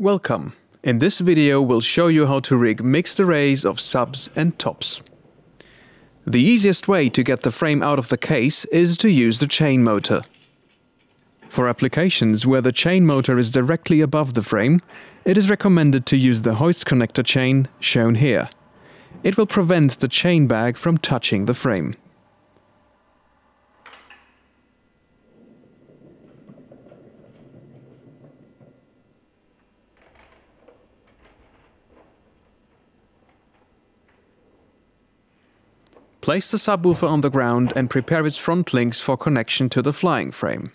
Welcome. In this video we'll show you how to rig mixed arrays of subs and tops. The easiest way to get the frame out of the case is to use the chain motor. For applications where the chain motor is directly above the frame, it is recommended to use the hoist connector chain shown here. It will prevent the chain bag from touching the frame. Place the subwoofer on the ground and prepare its front links for connection to the flying frame.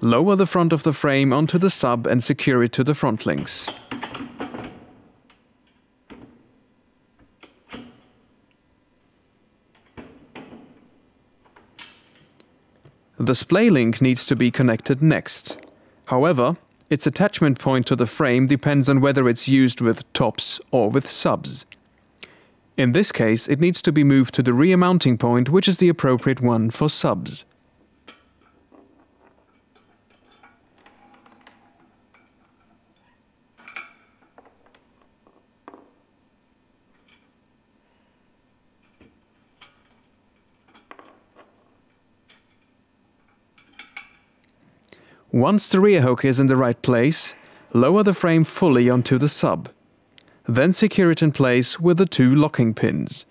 Lower the front of the frame onto the sub and secure it to the front links. The splay link needs to be connected next. However, its attachment point to the frame depends on whether it's used with tops or with subs. In this case, it needs to be moved to the rear mounting point, which is the appropriate one for subs. Once the rear hook is in the right place, lower the frame fully onto the sub. Then secure it in place with the two locking pins.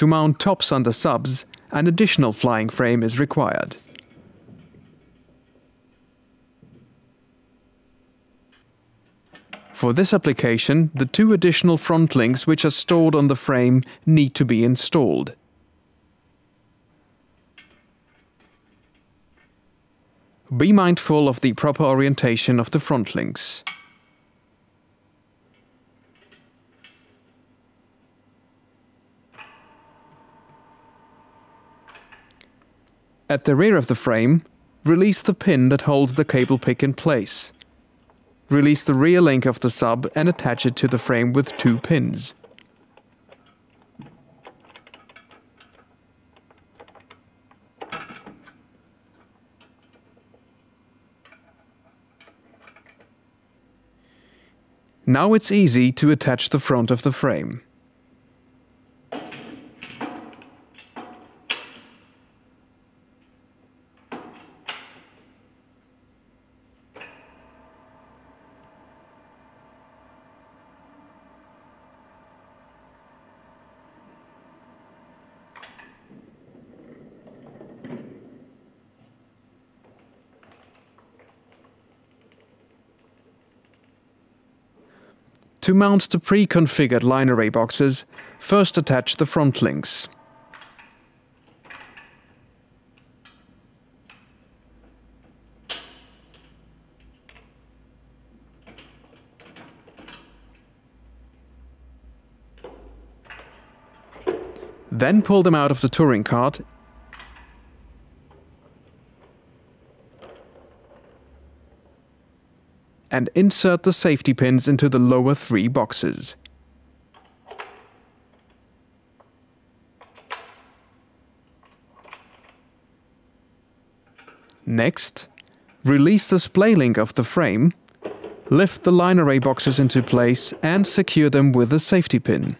To mount tops on the subs, an additional flying frame is required. For this application, the two additional front links which are stored on the frame need to be installed. Be mindful of the proper orientation of the front links. At the rear of the frame, release the pin that holds the cable pick in place. Release the rear link of the sub and attach it to the frame with two pins. Now it's easy to attach the front of the frame. To mount the pre-configured line array boxes, first attach the front links. Then pull them out of the touring cart and insert the safety pins into the lower three boxes. Next, release the splay link of the frame, lift the line array boxes into place and secure them with a safety pin.